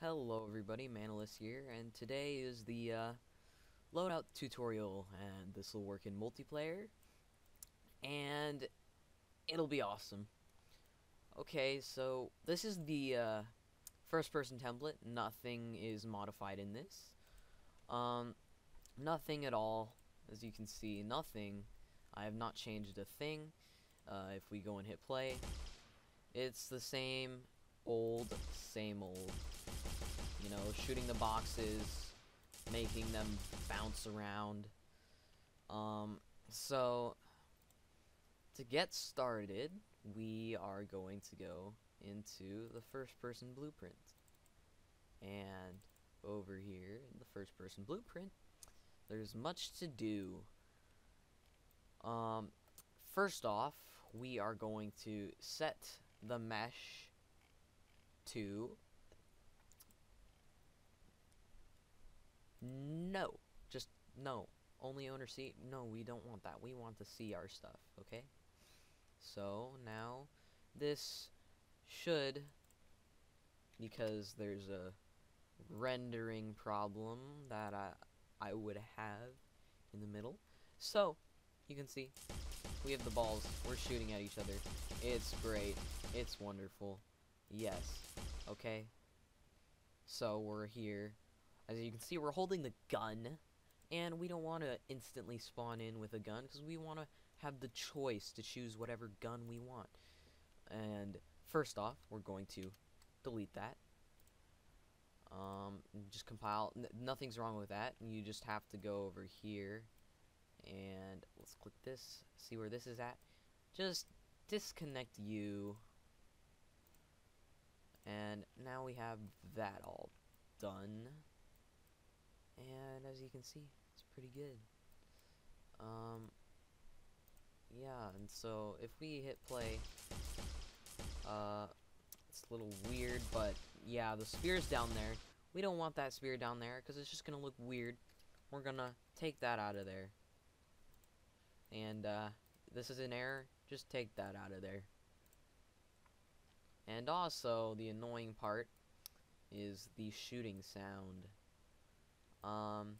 Hello everybody, Mantaliss here, and today is the uh, loadout tutorial, and this will work in multiplayer, and it'll be awesome. Okay, so this is the uh, first person template, nothing is modified in this. Um, nothing at all, as you can see, nothing. I have not changed a thing. Uh, if we go and hit play, it's the same old, same old you know, shooting the boxes, making them bounce around. Um, so, to get started, we are going to go into the first person blueprint. And over here in the first person blueprint, there's much to do. Um, first off, we are going to set the mesh to No. Just no. Only owner see. No, we don't want that. We want to see our stuff, okay? So, now, this should, because there's a rendering problem that I, I would have in the middle. So, you can see, we have the balls. We're shooting at each other. It's great. It's wonderful. Yes. Okay? So, we're here. As you can see, we're holding the gun, and we don't want to instantly spawn in with a gun, because we want to have the choice to choose whatever gun we want. And first off, we're going to delete that. Um, just compile. N nothing's wrong with that. You just have to go over here, and let's click this. See where this is at. Just disconnect you. And now we have that all done and as you can see it's pretty good. Um yeah and so if we hit play uh it's a little weird but yeah the spear's down there. We don't want that spear down there because it's just gonna look weird. We're gonna take that out of there. And uh this is an error. Just take that out of there. And also the annoying part is the shooting sound um,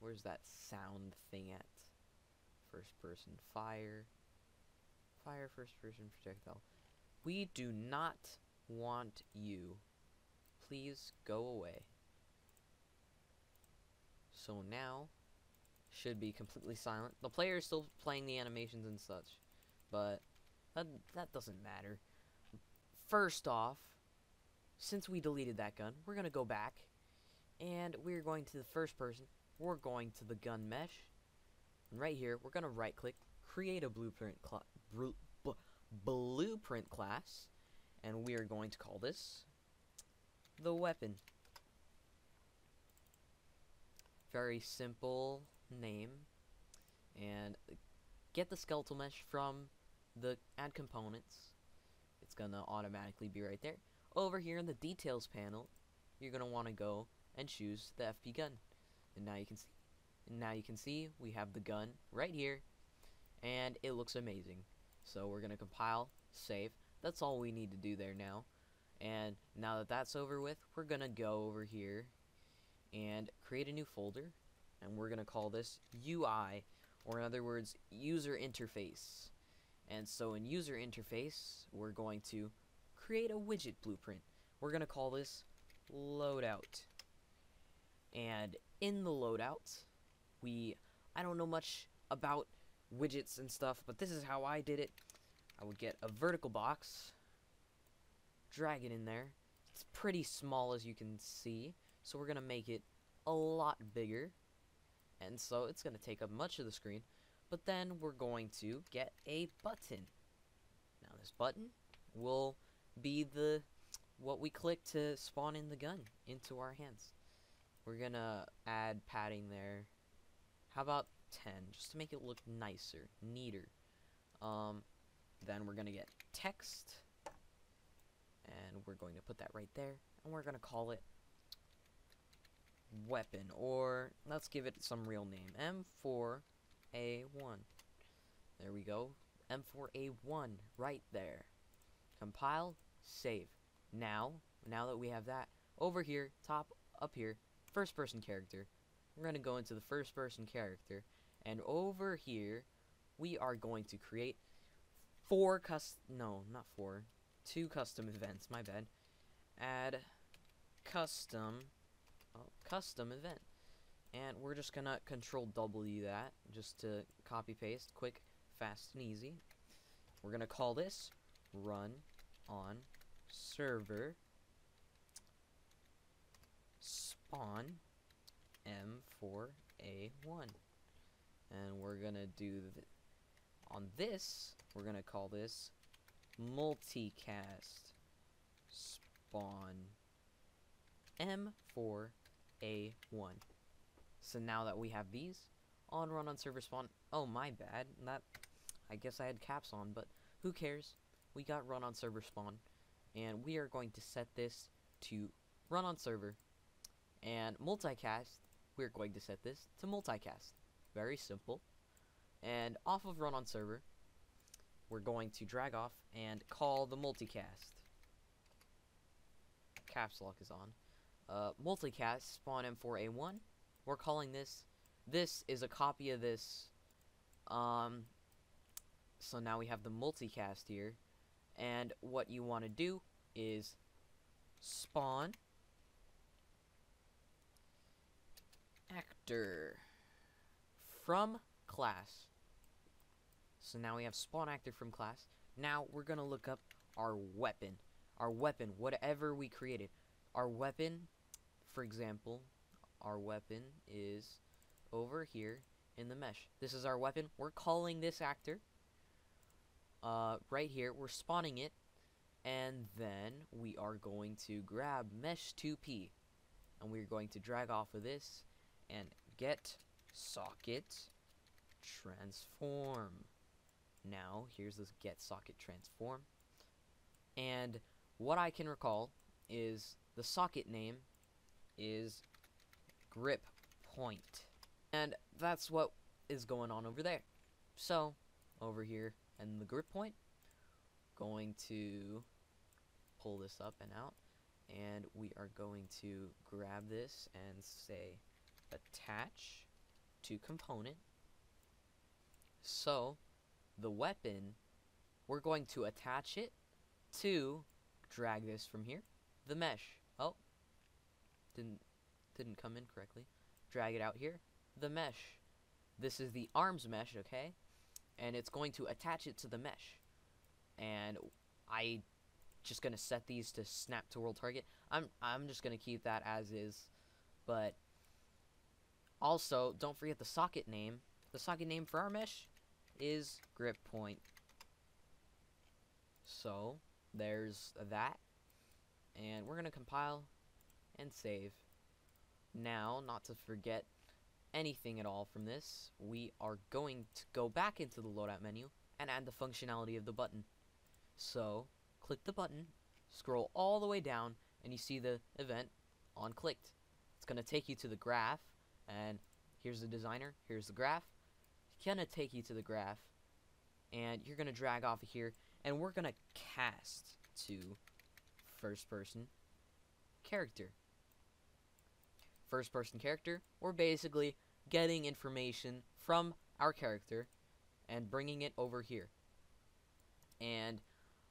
where's that sound thing at? First person fire. Fire first person projectile. We do not want you. Please go away. So now, should be completely silent. The player is still playing the animations and such, but that, that doesn't matter. First off, since we deleted that gun, we're going to go back and we're going to the first person. We're going to the gun mesh. And right here, we're going to right click, create a blueprint, blueprint class. And we are going to call this the weapon. Very simple name. And get the skeletal mesh from the add components. It's going to automatically be right there. Over here in the details panel, you're going to want to go and choose the FP gun. And now you can see and now you can see we have the gun right here and it looks amazing. So we're going to compile, save. That's all we need to do there now. And now that that's over with, we're going to go over here and create a new folder and we're going to call this UI or in other words user interface. And so in user interface, we're going to create a widget blueprint. We're going to call this loadout. And in the loadout, we, I don't know much about widgets and stuff, but this is how I did it. I would get a vertical box, drag it in there. It's pretty small as you can see, so we're going to make it a lot bigger. And so it's going to take up much of the screen. But then we're going to get a button. Now this button will be the what we click to spawn in the gun into our hands. We're gonna add padding there. How about 10, just to make it look nicer, neater. Um, then we're gonna get text, and we're going to put that right there, and we're gonna call it weapon, or let's give it some real name, M4A1. There we go, M4A1, right there. Compile, save. Now, now that we have that, over here, top up here, first person character. We're going to go into the first person character. And over here, we are going to create four custom, no, not four, two custom events, my bad. Add custom, oh, custom event. And we're just gonna control W that, just to copy paste, quick, fast, and easy. We're gonna call this run on server spawn M4A1. And we're gonna do th on this, we're gonna call this multicast spawn M4A1. So now that we have these on run on server spawn, oh my bad, that I guess I had caps on, but who cares? We got run on server spawn, and we are going to set this to run on server, and multicast, we're going to set this to multicast. Very simple. And off of run on server, we're going to drag off and call the multicast. Caps lock is on. Uh, multicast spawn M4A1. We're calling this. This is a copy of this. Um, so now we have the multicast here. And what you want to do is spawn actor from class. So now we have spawn actor from class. Now we're going to look up our weapon. Our weapon, whatever we created. Our weapon, for example, our weapon is over here in the mesh. This is our weapon. We're calling this actor. Uh, right here, we're spawning it. And then we are going to grab mesh 2p. And we're going to drag off of this and get socket transform. Now, here's this get socket transform. And what I can recall is the socket name is grip point. And that's what is going on over there. So, over here and the grip point, going to pull this up and out. And we are going to grab this and say attach to component. So, the weapon, we're going to attach it to drag this from here. The mesh. Oh, didn't didn't come in correctly. Drag it out here. The mesh. This is the arms mesh, okay? And it's going to attach it to the mesh. And I just gonna set these to snap to world target. I'm I'm just gonna keep that as is. But also, don't forget the socket name. The socket name for our mesh is grip point. So, there's that. And we're going to compile and save. Now, not to forget anything at all from this, we are going to go back into the loadout menu and add the functionality of the button. So, click the button, scroll all the way down, and you see the event on clicked. It's going to take you to the graph and here's the designer, here's the graph. It's gonna take you to the graph, and you're gonna drag off of here, and we're gonna cast to first person character. First person character, we're basically getting information from our character and bringing it over here. And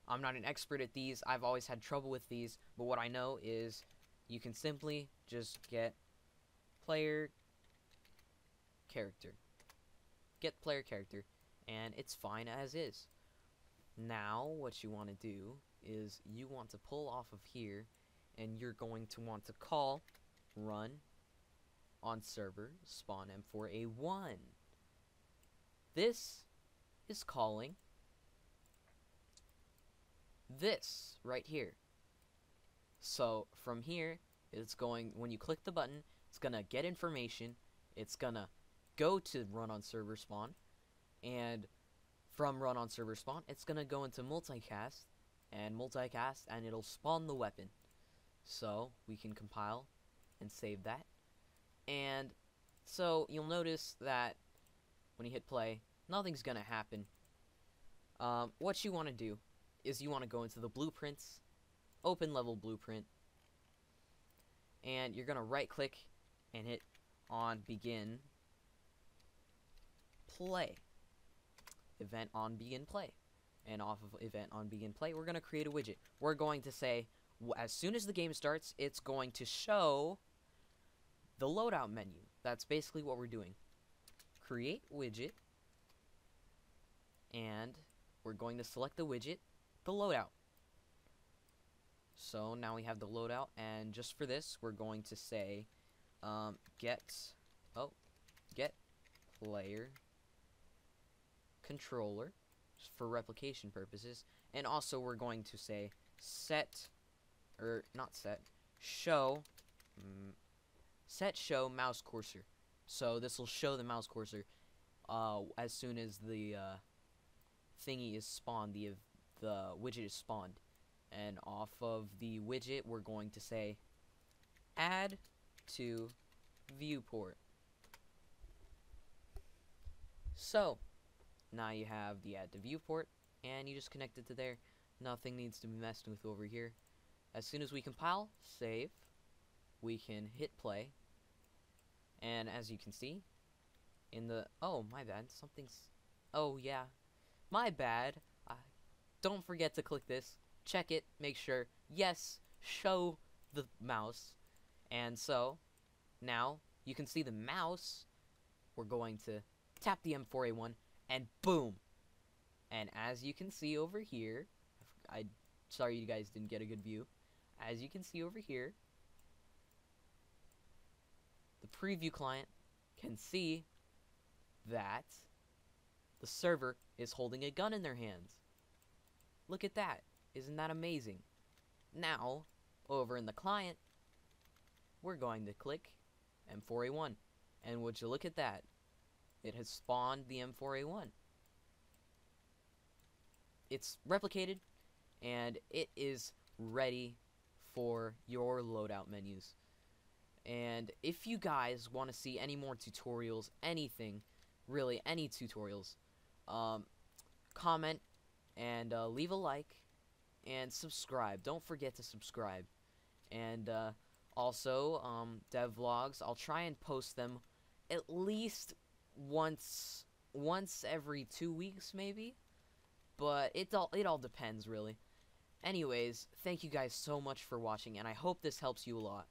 I'm not an expert at these, I've always had trouble with these, but what I know is you can simply just get player character. Get player character, and it's fine as is. Now, what you want to do is you want to pull off of here, and you're going to want to call run on server spawn M4A1. This is calling this right here. So from here, it's going, when you click the button, it's going to get information, it's going to go to run on server spawn, and from run on server spawn, it's gonna go into multicast, and multicast, and it'll spawn the weapon. So, we can compile and save that. And so, you'll notice that when you hit play, nothing's gonna happen. Um, what you want to do is you want to go into the blueprints, open level blueprint, and you're gonna right click and hit on begin play. Event on begin play. And off of event on begin play we're going to create a widget. We're going to say as soon as the game starts it's going to show the loadout menu. That's basically what we're doing. Create widget. And we're going to select the widget the loadout. So now we have the loadout and just for this we're going to say um, get oh get player controller for replication purposes. And also we're going to say set or not set show mm, set show mouse cursor. So this will show the mouse cursor uh, as soon as the uh, thingy is spawned the the widget is spawned. And off of the widget we're going to say add to viewport. So now you have the add to viewport and you just connect it to there. Nothing needs to be messed with over here. As soon as we compile, save, we can hit play. And as you can see, in the, oh, my bad, something's, oh, yeah, my bad. Uh, don't forget to click this, check it, make sure, yes, show the mouse. And so, now, you can see the mouse. We're going to tap the M4A1 and boom. And as you can see over here, I sorry you guys didn't get a good view. As you can see over here, the preview client can see that the server is holding a gun in their hands. Look at that. Isn't that amazing? Now, over in the client, we're going to click M4A1. And would you look at that? It has spawned the M4A1. It's replicated, and it is ready for your loadout menus. And if you guys want to see any more tutorials, anything, really any tutorials, um, comment and uh, leave a like and subscribe. Don't forget to subscribe. And uh, also, um, devlogs, I'll try and post them at least once once every two weeks maybe. But it all it all depends really. Anyways thank you guys so much for watching and i hope this helps you a lot